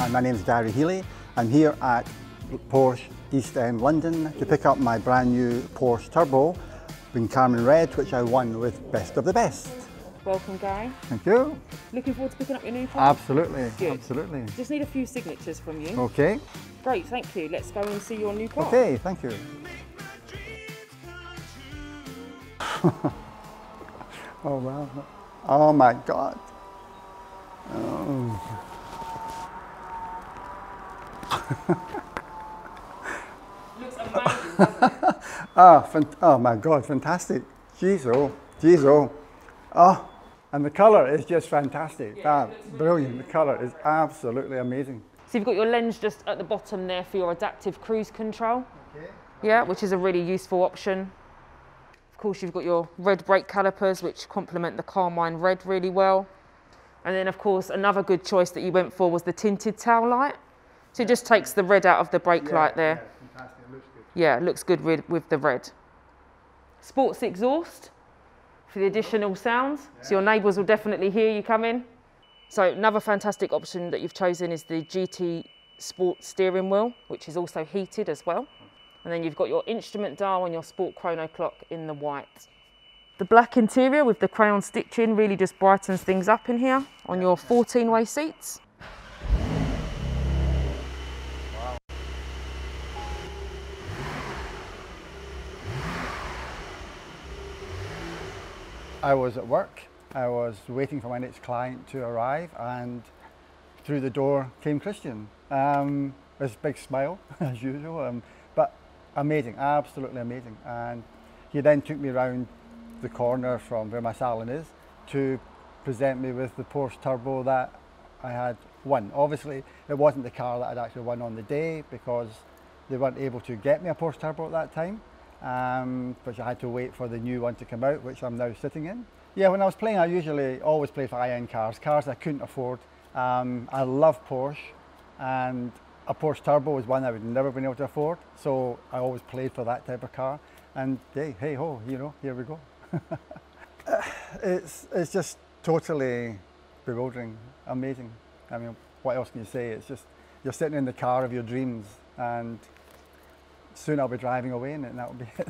and my name is Gary Hely. I'm here at Porsche East End London to pick up my brand new Porsche Turbo in Carmine Red, which I won with Best of the Best. Welcome, Gary. Thank you. Looking forward to picking up your new car. Absolutely, Good. absolutely. Just need a few signatures from you. Okay, Great, thank you. Let's go and see your new car. okay, thank you. oh wow. Oh my God. Oh. Looks amazing, doesn't it? Ah, oh my God, fantastic. Jeez, oh, jeez, oh. Oh, and the colour is just fantastic. Yeah, ah, it really brilliant. The colour is absolutely amazing. So you've got your lens just at the bottom there for your adaptive cruise control. Yeah, which is a really useful option. Of course, you've got your red brake calipers, which complement the Carmine red really well. And then, of course, another good choice that you went for was the tinted tail light. So it just takes the red out of the brake light there. fantastic. It looks good. Yeah, it looks good with, with the red. Sports exhaust for the additional sounds. So your neighbours will definitely hear you coming. So another fantastic option that you've chosen is the GT Sport steering wheel, which is also heated as well. And then you've got your instrument dial and your sport chrono clock in the white. The black interior with the crayon stitching really just brightens things up in here on your 14-way seats. I was at work. I was waiting for my next client to arrive, and through the door came Christian. Um, a big smile, as usual, um, but amazing, absolutely amazing. And he then took me around the corner from where my salon is to present me with the Porsche Turbo that I had won. Obviously, it wasn't the car that I'd actually won on the day because they weren't able to get me a Porsche Turbo at that time, um, which I had to wait for the new one to come out, which I'm now sitting in. Yeah, when I was playing, I usually always play for high-end cars, cars I couldn't afford. Um, I love Porsche, and a Porsche Turbo was one I would never been able to afford, so I always played for that type of car. And hey, hey ho, you know, here we go. it's it's just totally bewildering, amazing. I mean, what else can you say? It's just you're sitting in the car of your dreams, and soon I'll be driving away in it, and that'll be it.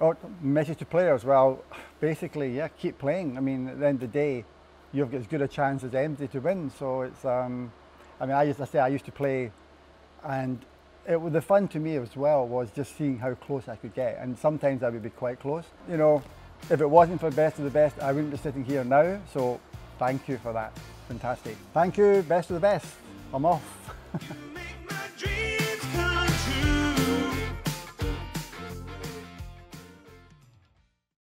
oh, message to players. Well, basically, yeah, keep playing. I mean, at the end of the day, you've got as good a chance as empty to win. So it's, um, I mean, I used to say I used to play, and it was the fun to me as well was just seeing how close I could get, and sometimes I would be quite close. You know, if it wasn't for best of the best, I wouldn't be sitting here now. So thank you for that. Fantastic. Thank you. Best of the best. I'm off.